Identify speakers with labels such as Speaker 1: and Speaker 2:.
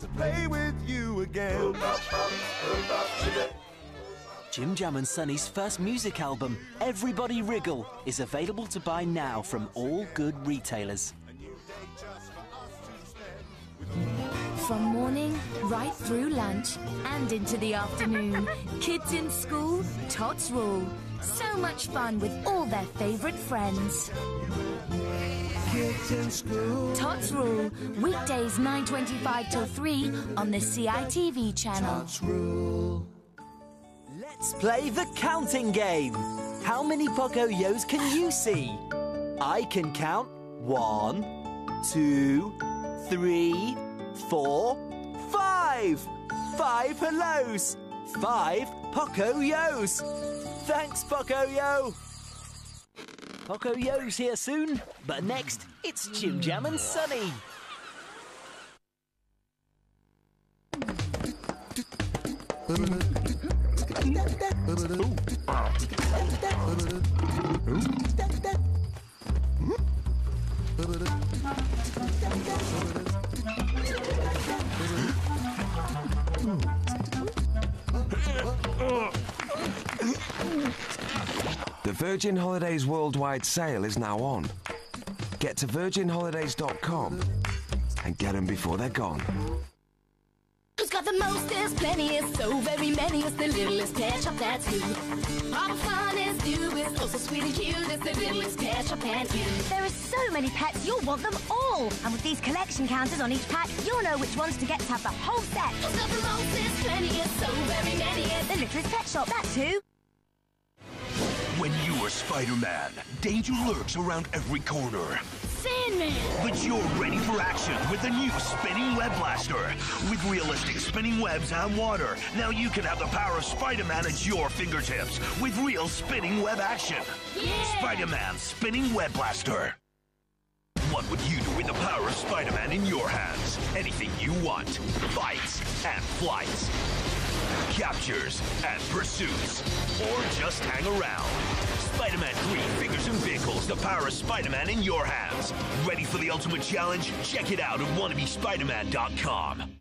Speaker 1: to play with you again.
Speaker 2: Jim Jam and Sunny's first music album, Everybody Wriggle, is available to buy now from all good retailers.
Speaker 3: From morning right through lunch and into the afternoon. Kids in school, Tots Rule. So much fun with all their favourite friends.
Speaker 1: Kids in school.
Speaker 3: Tots Rule, weekdays 9.25 till 3 on the CITV channel.
Speaker 1: Tots rule.
Speaker 2: Let's play the counting game. How many Pocoyos can you see? I can count one, two, three, four, five. Five hellos. Five Pocoyos. Thanks, Pocoyo. Pocoyo's here soon, but next it's Jim Jam and Sunny.
Speaker 4: The Virgin Holidays Worldwide sale is now on. Get to virginholidays.com and get them before they're gone.
Speaker 5: Who's got the most? There's plenty. It's so very many. It's the littlest shop. That's. All the fun is new. It's oh so sweet and cute. It's the littlest shop and you.
Speaker 6: There so many pets, you'll want them all. And with these collection counters on each pack, you'll know which ones to get to have the whole set.
Speaker 5: Who's got the most? Plenty. So very many.
Speaker 6: The Littlest Pet Shop, that's who.
Speaker 7: When you are Spider-Man, danger lurks around every corner.
Speaker 5: Sandman.
Speaker 7: But you're ready for action with the new Spinning Web Blaster. With realistic spinning webs and water, now you can have the power of Spider-Man at your fingertips with real spinning web action.
Speaker 5: Yeah.
Speaker 7: Spider-Man Spinning Web Blaster. What you do with the power of Spider-Man in your hands? Anything you want. Fights and flights. Captures and pursuits. Or just hang around. Spider-Man 3 figures and vehicles, the power of Spider-Man in your hands. Ready for the ultimate challenge? Check it out at wannabespiderman.com.